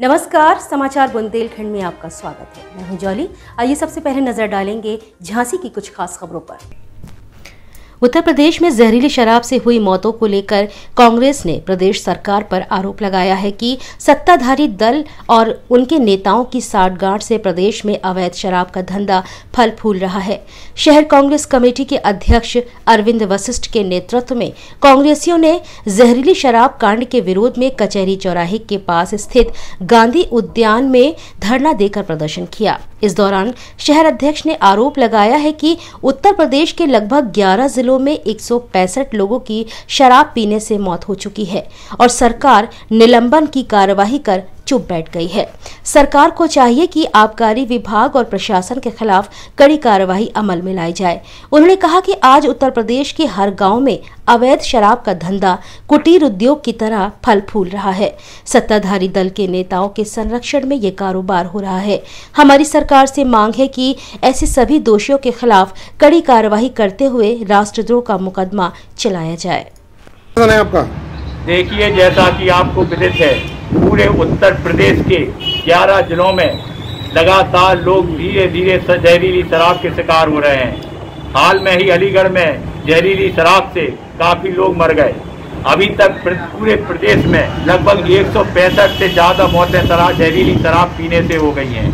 नमस्कार, समाचार बुंदेलखंड में आपका स्वागत है। मैं हूँ जॉली। आइए सबसे पहले नज़र डालेंगे झांसी की कुछ खास खबरों पर। उत्तर प्रदेश में जहरीली शराब से हुई मौतों को लेकर कांग्रेस ने प्रदेश सरकार पर आरोप लगाया है कि सत्ताधारी दल और उनके नेताओं की साठगांठ से प्रदेश में अवैध शराब का धंधा फल फूल रहा है। शहर कांग्रेस कमेटी के अध्यक्ष अरविंद वशिष्ठ के नेतृत्व में कांग्रेसियों ने जहरीली शराब कांड के विरोध में कचहरी चौराहे के पास स्थित गांधी उद्यान में धरना देकर प्रदर्शन किया। इस दौरान शहर अध्यक्ष ने आरोप लगाया है कि उत्तर प्रदेश के लगभग 11 जिलों में एक सौ पैंसठ लोगों की शराब पीने से मौत हो चुकी है और सरकार निलंबन की कार्यवाही कर चुप बैठ गई है। सरकार को चाहिए कि आबकारी विभाग और प्रशासन के खिलाफ कड़ी कार्रवाई अमल में लाई जाए। उन्होंने कहा कि आज उत्तर प्रदेश के हर गाँव में अवैध शराब का धंधा कुटीर उद्योग की तरह फल फूल रहा है। सत्ताधारी दल के नेताओं के संरक्षण में ये कारोबार हो रहा है। हमारी सरकार से मांग है कि ऐसे सभी दोषियों के खिलाफ कड़ी कार्यवाही करते हुए राष्ट्रद्रोह का मुकदमा चलाया जाए। आपका? देखिए जैसा कि आपको विदित है पूरे उत्तर प्रदेश के 11 जिलों में लगातार लोग धीरे धीरे जहरीली शराब के शिकार हो रहे हैं। हाल में ही अलीगढ़ में जहरीली शराब से काफ़ी लोग मर गए। अभी तक पूरे प्रदेश में लगभग एक से ज़्यादा मौतें शराब जहरीली शराब पीने से हो गई हैं।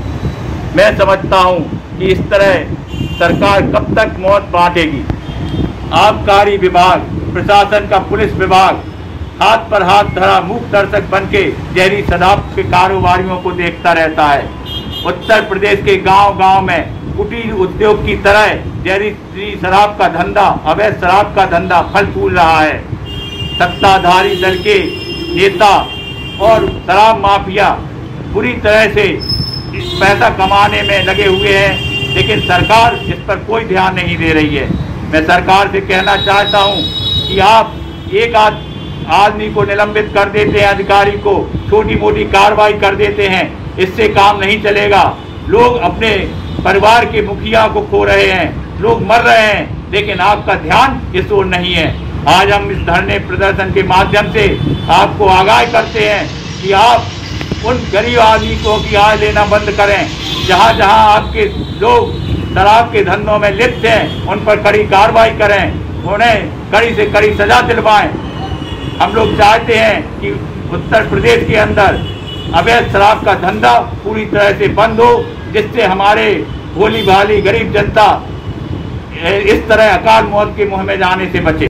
मैं समझता हूँ कि इस तरह सरकार कब तक मौत बांटेगी। आबकारी विभाग, प्रशासन का पुलिस विभाग हाथ पर हाथ धरा मुख दर्शक बन के जहरी शराब के कारोबारियों को देखता रहता है। उत्तर प्रदेश के गाँव गाँव में कुटीर उद्योग की तरह जहरी शराब का धंधा, अवैध शराब का धंधा फल फूल रहा है। सत्ताधारी दल के नेता और शराब माफिया पूरी तरह से पैसा कमाने में लगे हुए हैं, लेकिन सरकार इस पर कोई ध्यान नहीं दे रही है। मैं सरकार से कहना चाहता हूँ कि आप एक आध आदमी को निलंबित कर देते हैं, अधिकारी को छोटी मोटी कार्रवाई कर देते हैं। इससे काम नहीं चलेगा। लोग अपने परिवार के मुखिया को खो रहे हैं। लोग मर रहे हैं, लेकिन आपका ध्यान इस ओर नहीं है। आज हम इस धरने प्रदर्शन के माध्यम से आपको आगाह करते हैं कि आप उन गरीब आदमी को की आय लेना बंद करें। जहाँ जहाँ आपके लोग शराब के धंधों में लिप्त हैं, उन पर कड़ी कार्रवाई करें। उन्हें कड़ी से कड़ी सजा दिलवाएँ। हम लोग चाहते हैं कि उत्तर प्रदेश के अंदर अवैध शराब का धंधा पूरी तरह से बंद हो, जिससे हमारे भोली भाली गरीब जनता इस तरह अकाल मौत के मुँह में जाने से बचे।